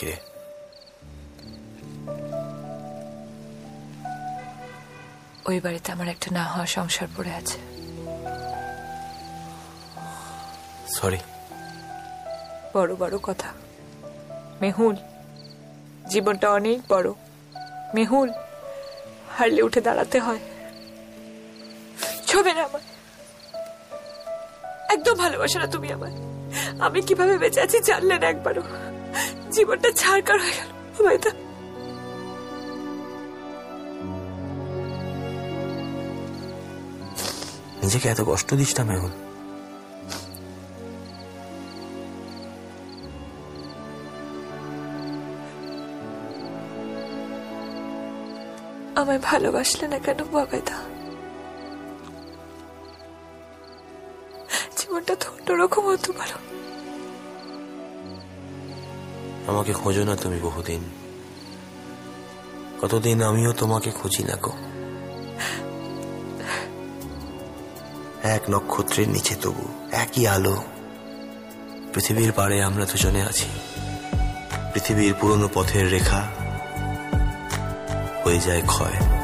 কে? ওই বাড়িতে আমার একটা না হওয়া সংসার পড়ে আছে। সরি বড় বড় কথা। মেহুল জীবনটা অনেক বড়। মেহুল হারলে উঠে দাঁড়াতে হয়। ছবে না আমার একদম ভালোবাসো না তুমি আমার আমি কীভাবে বেঁচে আছি জানলে না একবারও। জীবনটা ছাড়কার হয়ে গেল। নিজেকে এত কষ্ট দিস না মেহুল। আমায় ভালোবাসলে না কেন বাবাইদা জীবনটা তো অন্যরকম হতে পারো। আমাকে খোঁজো না তুমি বহুদিন। কতদিন আমিও তোমাকে খুঁজি না গো। এক নক্ষত্রের নিচে তবু একই আলো। পৃথিবীর পারে আমরা দুজনে আছি। পৃথিবীর পুরনো পথের রেখা হয়ে যায় ক্ষয়।